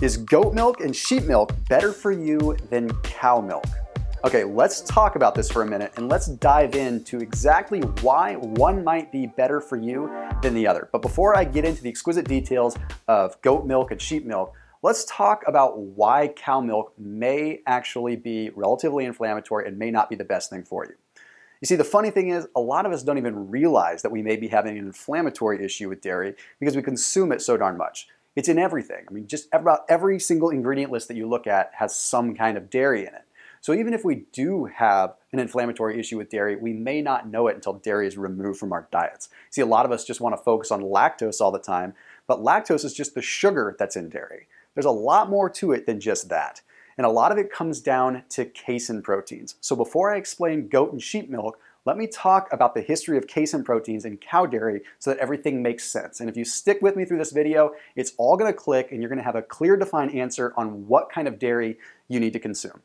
Is goat milk and sheep milk better for you than cow milk? Okay, let's talk about this for a minute and let's dive into exactly why one might be better for you than the other. But before I get into the exquisite details of goat milk and sheep milk, let's talk about why cow milk may actually be relatively inflammatory and may not be the best thing for you. You see, the funny thing is, a lot of us don't even realize that we may be having an inflammatory issue with dairy because we consume it so darn much. It's in everything. I mean, just about every single ingredient list that you look at has some kind of dairy in it. So even if we do have an inflammatory issue with dairy, we may not know it until dairy is removed from our diets. See, a lot of us just want to focus on lactose all the time, but lactose is just the sugar that's in dairy. There's a lot more to it than just that. And a lot of it comes down to casein proteins. So before I explain goat and sheep milk, let me talk about the history of casein proteins in cow dairy so that everything makes sense. And if you stick with me through this video, it's all gonna click and you're gonna have a clear defined answer on what kind of dairy you need to consume.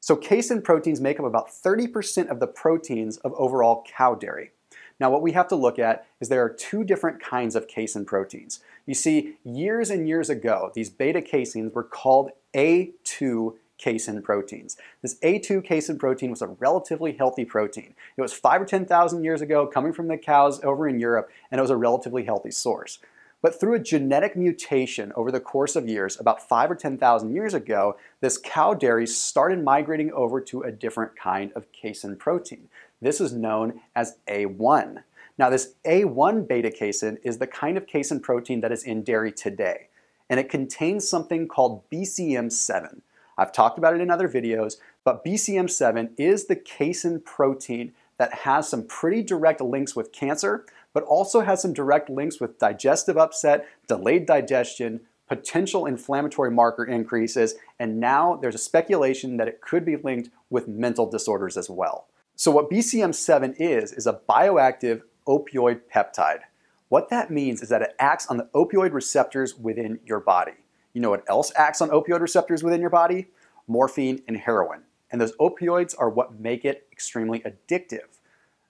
So casein proteins make up about 30% of the proteins of overall cow dairy. Now what we have to look at is there are two different kinds of casein proteins. You see, years and years ago, these beta caseins were called A2 casein proteins. This A2 casein protein was a relatively healthy protein. It was five or 10,000 years ago coming from the cows over in Europe, and it was a relatively healthy source. But through a genetic mutation over the course of years, about five or 10,000 years ago, this cow dairy started migrating over to a different kind of casein protein. This is known as A1. Now this A1 beta casein is the kind of casein protein that is in dairy today, and it contains something called BCM7. I've talked about it in other videos, but BCM7 is the casein protein that has some pretty direct links with cancer, but also has some direct links with digestive upset, delayed digestion, potential inflammatory marker increases, and now there's a speculation that it could be linked with mental disorders as well. So what BCM7 is, is a bioactive opioid peptide. What that means is that it acts on the opioid receptors within your body. You know what else acts on opioid receptors within your body? Morphine and heroin. And those opioids are what make it extremely addictive.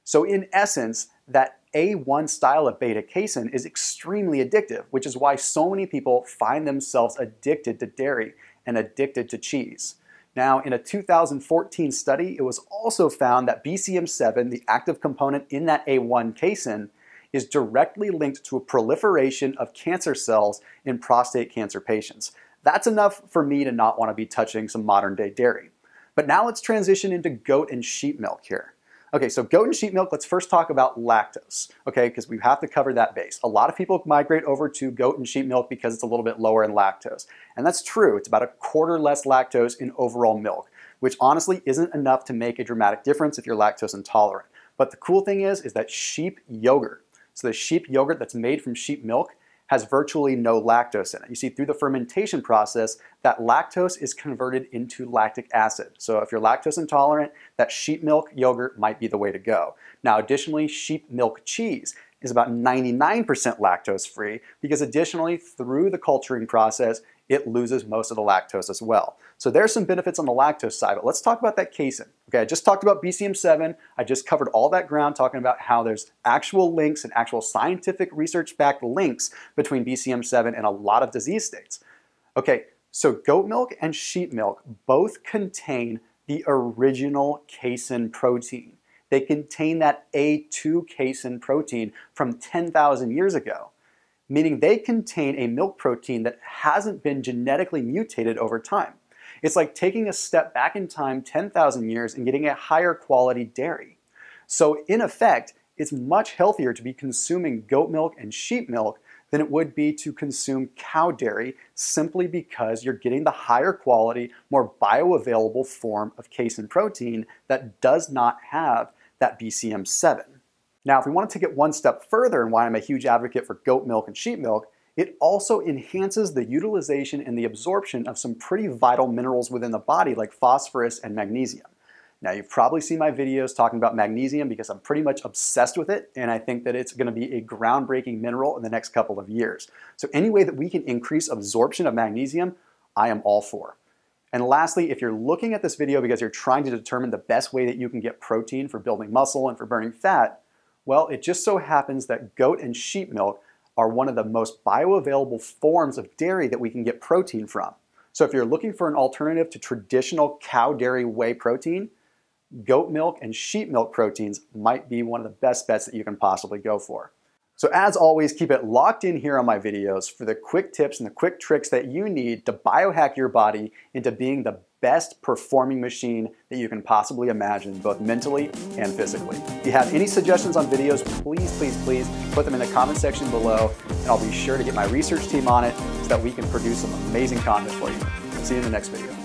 So in essence, that A1 style of beta casein is extremely addictive, which is why so many people find themselves addicted to dairy and addicted to cheese. Now, in a 2014 study, it was also found that BCM7, the active component in that A1 casein, is directly linked to a proliferation of cancer cells in prostate cancer patients. That's enough for me to not want to be touching some modern day dairy. But now let's transition into goat and sheep milk here. Okay, so goat and sheep milk, let's first talk about lactose, okay, because we have to cover that base. A lot of people migrate over to goat and sheep milk because it's a little bit lower in lactose. And that's true, it's about a quarter less lactose in overall milk, which honestly isn't enough to make a dramatic difference if you're lactose intolerant. But the cool thing is, is that sheep yogurt, so the sheep yogurt that's made from sheep milk has virtually no lactose in it. You see, through the fermentation process, that lactose is converted into lactic acid. So if you're lactose intolerant, that sheep milk yogurt might be the way to go. Now, additionally, sheep milk cheese is about 99% lactose free because additionally, through the culturing process, it loses most of the lactose as well. So there's some benefits on the lactose side, but let's talk about that casein. Okay, I just talked about BCM7. I just covered all that ground talking about how there's actual links and actual scientific research-backed links between BCM7 and a lot of disease states. Okay, so goat milk and sheep milk both contain the original casein protein. They contain that A2 casein protein from 10,000 years ago meaning they contain a milk protein that hasn't been genetically mutated over time. It's like taking a step back in time 10,000 years and getting a higher quality dairy. So in effect, it's much healthier to be consuming goat milk and sheep milk than it would be to consume cow dairy simply because you're getting the higher quality, more bioavailable form of casein protein that does not have that BCM7. Now, if we want to take it one step further and why I'm a huge advocate for goat milk and sheep milk, it also enhances the utilization and the absorption of some pretty vital minerals within the body like phosphorus and magnesium. Now, you've probably seen my videos talking about magnesium because I'm pretty much obsessed with it, and I think that it's going to be a groundbreaking mineral in the next couple of years. So, any way that we can increase absorption of magnesium, I am all for. And lastly, if you're looking at this video because you're trying to determine the best way that you can get protein for building muscle and for burning fat, well, it just so happens that goat and sheep milk are one of the most bioavailable forms of dairy that we can get protein from. So if you're looking for an alternative to traditional cow dairy whey protein, goat milk and sheep milk proteins might be one of the best bets that you can possibly go for. So as always, keep it locked in here on my videos for the quick tips and the quick tricks that you need to biohack your body into being the best performing machine that you can possibly imagine, both mentally and physically. If you have any suggestions on videos, please, please, please put them in the comment section below, and I'll be sure to get my research team on it so that we can produce some amazing content for you. See you in the next video.